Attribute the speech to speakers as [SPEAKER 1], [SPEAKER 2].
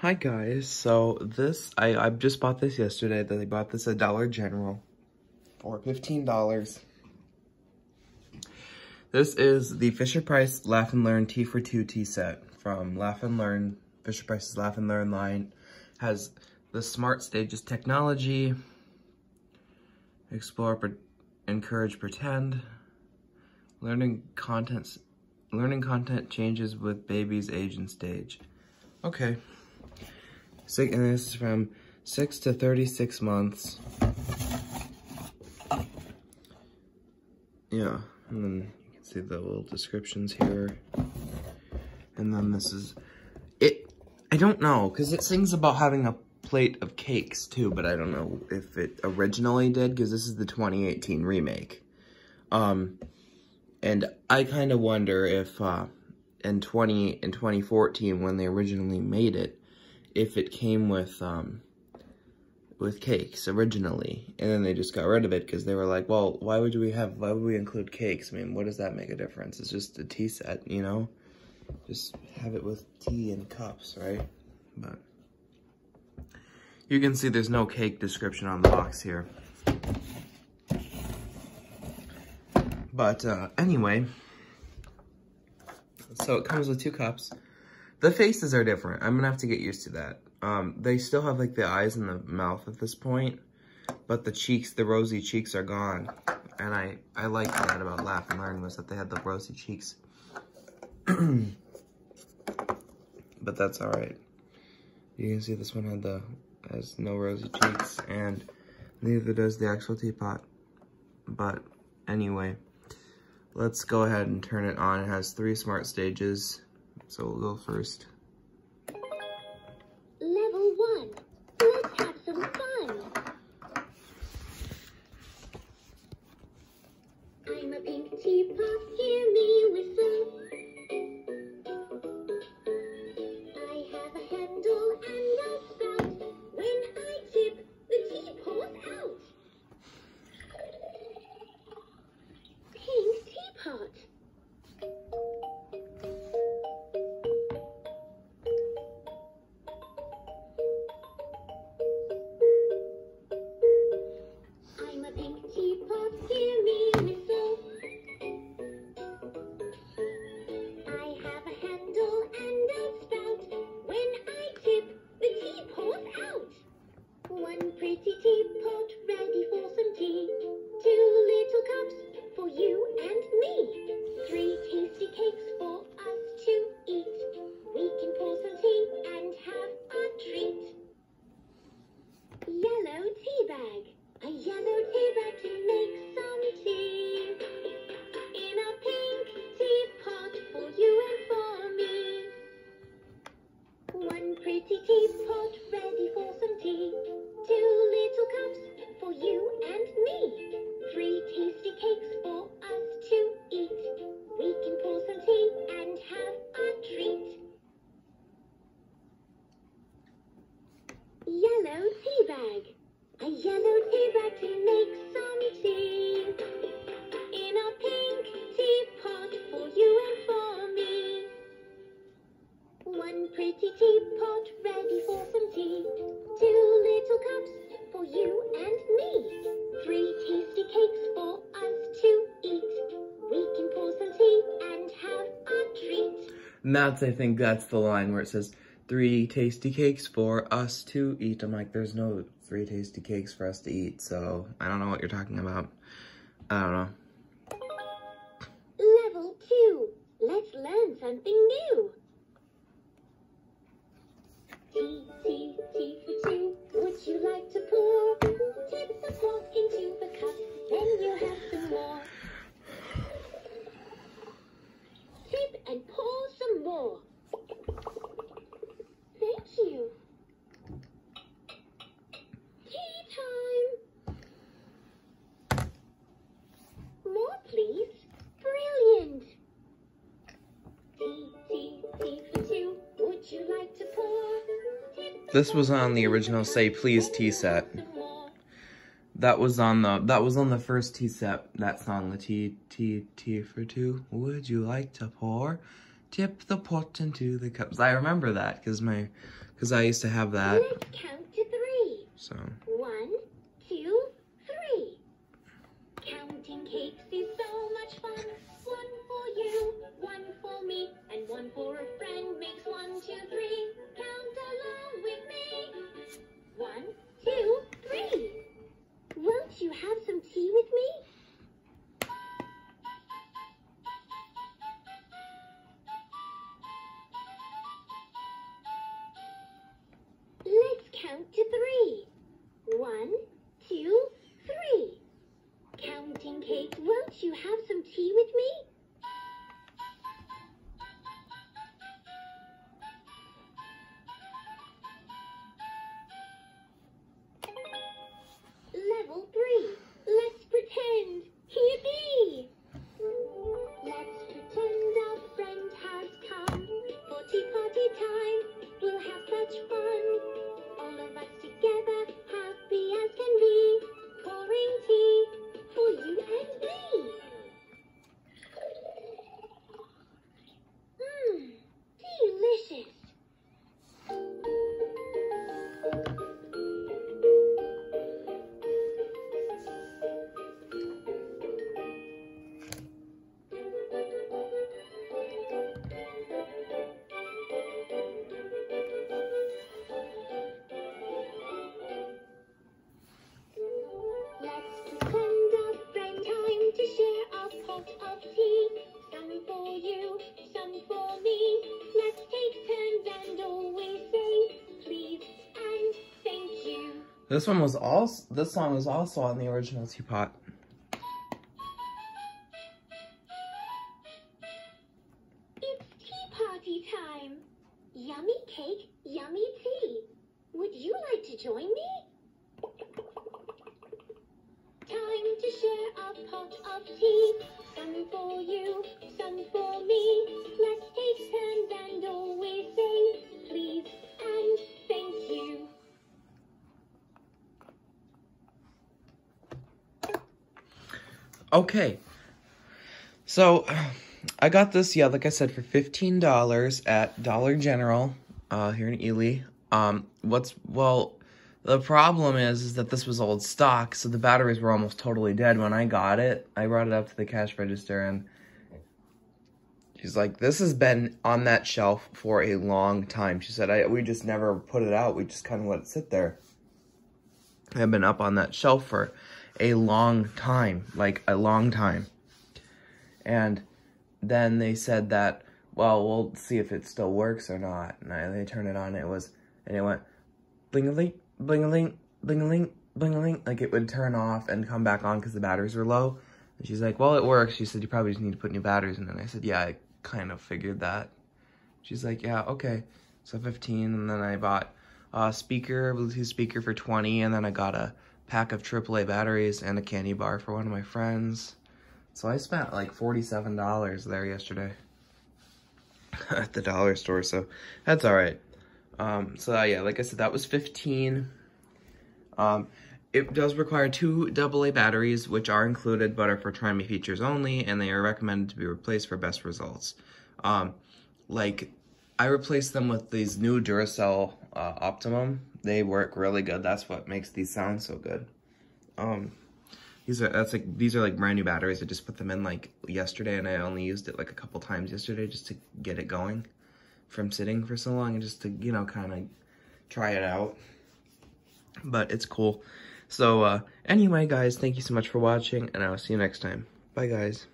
[SPEAKER 1] Hi guys, so this, I, I just bought this yesterday, that I bought this at Dollar General for $15. This is the Fisher-Price Laugh and Learn Tea for Two tea set from Laugh and Learn, Fisher-Price's Laugh and Learn line. Has the Smart Stages technology, Explore, pre Encourage, Pretend, Learning Contents, Learning Content changes with baby's age and stage. Okay. Is from 6 to 36 months. Yeah, and then you can see the little descriptions here. And then this is, it, I don't know, because it sings about having a plate of cakes too, but I don't know if it originally did, because this is the 2018 remake. Um, and I kind of wonder if, uh, in 20, in 2014, when they originally made it, if it came with um, with cakes originally, and then they just got rid of it because they were like, well, why would we have, why would we include cakes? I mean, what does that make a difference? It's just a tea set, you know? Just have it with tea and cups, right? But you can see there's no cake description on the box here. But uh, anyway, so it comes with two cups. The faces are different. I'm gonna have to get used to that. Um, they still have like the eyes and the mouth at this point, but the cheeks, the rosy cheeks are gone. And I, I liked that about Laugh and Learn was that they had the rosy cheeks. but that's all right. You can see this one had the, has no rosy cheeks and neither does the actual teapot. But anyway, let's go ahead and turn it on. It has three smart stages. So we'll go first.
[SPEAKER 2] Level 1. Let's have some fun. I'm a pink teapot, hear me whistle. One pretty teapot ready for some tea. Two little cups for you and me. Three tasty cakes for us to eat. We can pour some tea and have a treat. And
[SPEAKER 1] that's, I think that's the line where it says, three tasty cakes for us to eat. I'm like, there's no three tasty cakes for us to eat, so I don't know what you're talking about. I don't know.
[SPEAKER 2] Level 2. Let's learn something
[SPEAKER 1] This was on the original Say Please tea set. That was on the that was on the first tea set. That song, the tea tea tea for two. Would you like to pour? Tip the pot into the cups. I remember that because my, because I used to have that.
[SPEAKER 2] Let's count to three.
[SPEAKER 1] So
[SPEAKER 2] One, two, three. Counting cakes is so much fun. One for you, one for me, and one for a friend makes one, two, three. Won't you have some tea with me? Let's count to three.
[SPEAKER 1] This one was also, this song was also on the original Teapot. Okay. So, I got this, yeah, like I said, for $15 at Dollar General uh, here in Ely. Um, what's, well, the problem is, is that this was old stock, so the batteries were almost totally dead when I got it. I brought it up to the cash register and she's like, this has been on that shelf for a long time. She said, I, we just never put it out. We just kind of let it sit there. I've been up on that shelf for a long time, like a long time. And then they said that, well, we'll see if it still works or not. And I, they turned it on. It was, and it went bling-a-ling, bling-a-ling, bling-a-ling, bling-a-ling. Like it would turn off and come back on because the batteries were low. And she's like, well, it works. She said, you probably just need to put new batteries in. And I said, yeah, I kind of figured that. She's like, yeah, okay. So 15, and then I bought a speaker, Bluetooth speaker for 20, and then I got a pack of AAA batteries and a candy bar for one of my friends. So I spent like $47 there yesterday at the dollar store, so that's all right. Um, so uh, yeah, like I said, that was 15. Um, it does require two AA batteries, which are included, but are for Try Me features only, and they are recommended to be replaced for best results. Um, like, I replaced them with these new Duracell uh, Optimum. They work really good. That's what makes these sound so good. Um, these are that's like these are like brand new batteries. I just put them in like yesterday, and I only used it like a couple times yesterday just to get it going from sitting for so long, and just to you know kind of try it out. But it's cool. So uh, anyway, guys, thank you so much for watching, and I will see you next time. Bye, guys.